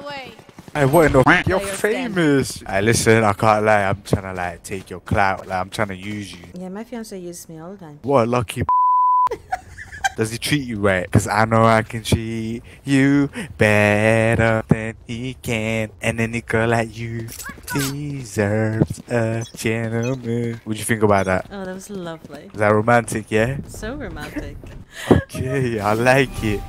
my way. Hey, what in the You're famous. Hey, listen, I can't lie. I'm trying to like take your clout. Like I'm trying to use you. Yeah, my fiance uses me all the time. What a lucky. Does he treat you right? Cause I know I can treat you better than he can. And any girl like you deserves a gentleman. What do you think about that? Oh, that was lovely. Is that romantic? Yeah. So romantic. Okay, I like it.